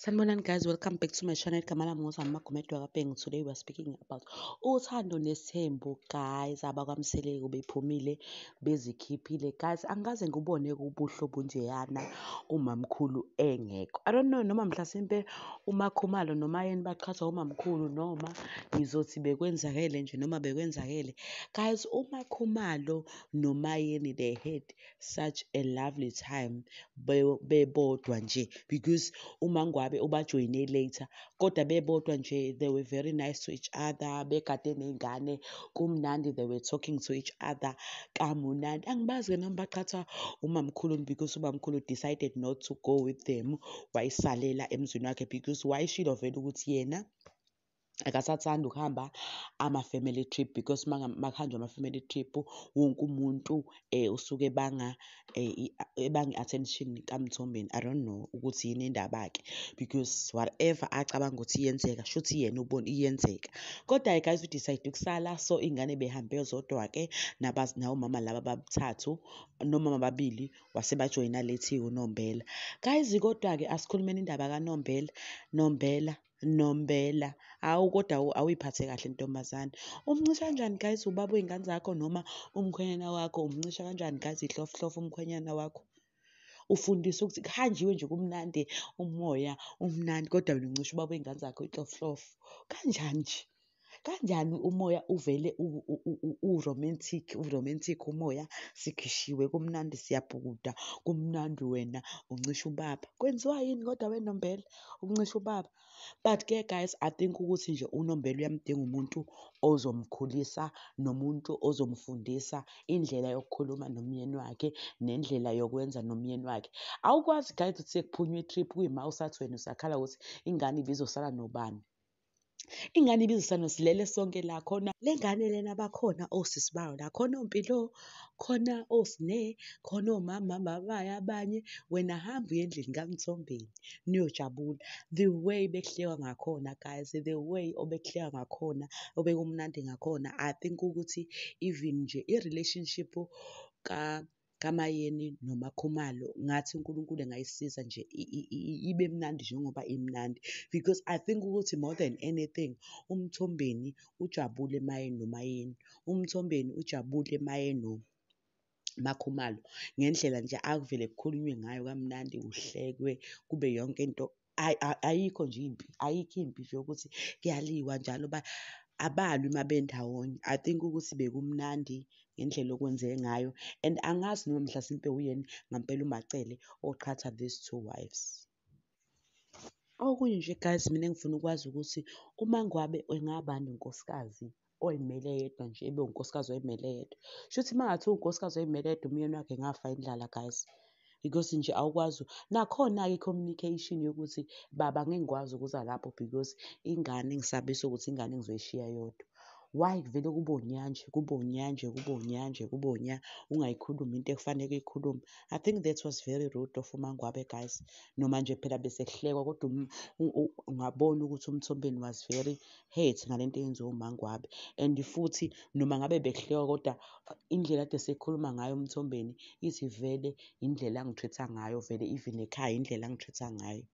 Sanibonani guys, welcome back to my channel. Igama lami ngozama Magomede Wakabhengu. Today we are speaking about uthando nesithembu guys. AbakwaMseleko bephumile bezikhiphile guys. Angikaze ngibone ubuhle obunjeyana umamkhulu engekho. I don't know noma mhlasimpe uMakhumalo noma yena baqhathwa umamkhulu noma ngizothi bekwenzakele nje noma bekwenzakele. Guys, uMakhumalo noMayeni they had such a lovely time bebodwa nje because umangwabe ubajoyine later. Kodwa bebodwa nje they were very nice to each other begade ney'ngane kumnandi they were talking to each other kamunandi. Angibazi-ke noma baqhathwa umamkhulu because ubamkhulu decided not to go with them wayisalela emzini wakhe because wayishilo vele ukuthi yena akasathandi ukuhamba ama-family trip because makuhanjwa ama-family trip wonke umuntu usuke ebanga ebanga i-attention kaMthombeni. I don't know ukuthi yini indaba-ke because whatever acabanga ukuthi iyenzeka shuthi yena ubona iyenzeka. Kodwa-ke guys we-decide ukusala so iy'ngane behambe zodwa-ke nawomama laba abathathu nomama ababili wase bajoyina lethiwe uNombela guys kodwa-ke asikhulumeni indaba kaNombela. Nombela Nombela. Awu kodwa awuyiphathe kahle ntombazane. Umncisha kanjani guys? Ubaba wey'ngane zakho noma umkhwenyana wakho? Umncisha kanjani guys? Ihlofihlofu umkhwenyana wakho? Ufundisa ukuthi kuhanjiwe nje kumnandi umoya umnandi kodwa wena uncisha ubaba wey'ngane zakho inhlofihlofu kanjani nje? Kanjani umoya uvele u-romantic u-romantic umoya? Sikhishiwe kumnandi siyabhukuda. Kumnandi wena uncisha ubaba. Kwenziwa yini kodwa wenombela ukuncisha ubaba. But-ke guys i think ukuthi nje unombela uyamdinga umuntu ozomkhulisa nomuntu ozomfundisa indlela yokukhuluma nomyeni wakhe nendlela yokwenza nomyeni wakhe. Awukwazi guys ukuthi sekuphunywa i-trip kuyima usathi wena usakhala ukuthi ingane ibizosala nobani. Ingane ibizosala silele sonke la khona le ngane lena bakhona osisi bayo la khona ompilo khona osine khona omama babaya abanye. Wena hamba uye endlini kaMthombeni niyojabula. The way bekuhlekwa ngakhona guys the way obekuhlekwa ngakhona obekumnandi ngakhona i think ukuthi even nje i-relationship ka kaMayeni noMakhumalo ngathi uNkulunkulu engayisiza nje ibe mnandi njengoba imnandi. Because i think ukuthi more than anything uMthombeni ujabule mayeni noMayeni. uMthombeni ujabule mayeni Makhumalo ngendlela nje akuvele kukhulunywe ngayo kamnandi kuhlekwe kube yonke into. Ayikho nje impi ayikho impi nje yokuthi kuyaliwa njalo abalwi uma bendawonye. I think ukuthi bekumnandi ngendlela okwenzeke ngayo and angazi noma mhlasimpe uyena ngampela umacele oqhatha these two wives. Okunye nje guys mina engifuna ukwazi ukuthi uma ngabe engabani unkosikazi oy'mele yedwa nje ebe unkosikazi oy'mele yedwa shuthi uma kungathiwa unkosikazi oy'mele yedwa umyeni wakhe engafa indlala guys because nje awukwazi nakhona-ke i-communication yokuthi baba angeke ngikwazi ukuza lapho because ingane ngisabisa ukuthi ingane ngizoyishiya yodwa. Why kuvele kube unyanje kube unyanje kube unyanje kube unya ungayikhulumi into ekufanele uyikhulume I think that was very rude of uMangwabe guys. Noma nje phela bese kuhlekwa kodwa ungabona ukuthi uMthombeni was very hurt ngale nto eyenziwe uMangwabe. And futhi noma ngabe bekuhlekwa kodwa indlela ade esekhuluma ngayo uMthombeni ithi vele indlela angi-treat-a ngayo vele even ekhaya indlela angi-treat-a ngayo.